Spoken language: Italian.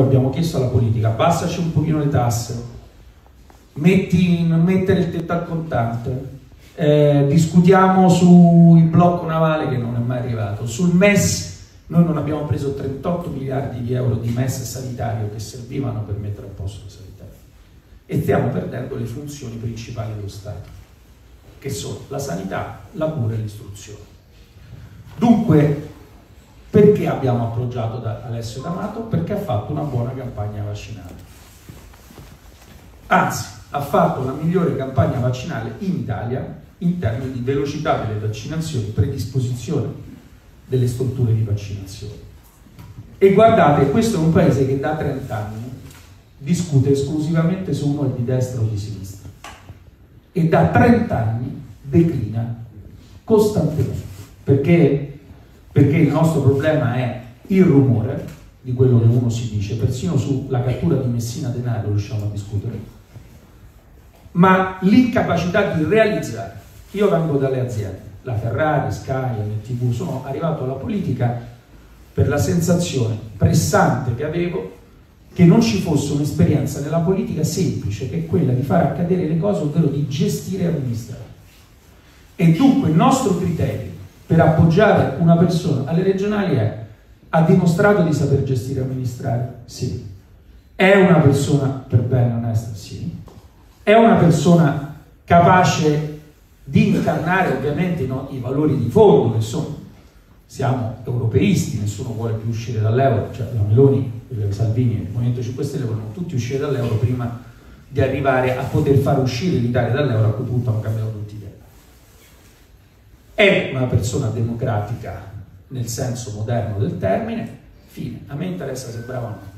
abbiamo chiesto alla politica, abbassaci un pochino le tasse, metti, mettere il tetto al contante, eh, discutiamo sul blocco navale che non è mai arrivato, sul MES noi non abbiamo preso 38 miliardi di euro di MES sanitario che servivano per mettere a posto il sanitario e stiamo perdendo le funzioni principali dello Stato, che sono la sanità, la cura e l'istruzione. Dunque, perché abbiamo appoggiato da Alessio D'Amato? Perché ha fatto una buona campagna vaccinale. Anzi, ha fatto la migliore campagna vaccinale in Italia in termini di velocità delle vaccinazioni, predisposizione delle strutture di vaccinazione. E guardate, questo è un paese che da 30 anni discute esclusivamente se uno è di destra o di sinistra e da 30 anni declina costantemente perché perché il nostro problema è il rumore di quello che uno si dice, persino sulla cattura di Messina Denaro riusciamo a discutere, ma l'incapacità di realizzare. Io vengo dalle aziende, la Ferrari, Sky, NTV, sono arrivato alla politica per la sensazione pressante che avevo che non ci fosse un'esperienza nella politica semplice, che è quella di far accadere le cose, ovvero di gestire e amministrare. E dunque il nostro criterio per appoggiare una persona alle regionali è ha dimostrato di saper gestire e amministrare? Sì. È una persona per bene onesta? Sì. È una persona capace di incarnare ovviamente no, i valori di fondo che sono siamo europeisti, nessuno vuole più uscire dall'euro, cioè la Meloni, Salvini e il Movimento 5 Stelle vogliono tutti uscire dall'euro prima di arrivare a poter far uscire l'Italia dall'euro, a quel punto hanno cambiato è una persona democratica nel senso moderno del termine, fine, a me interessa se è bravo o no.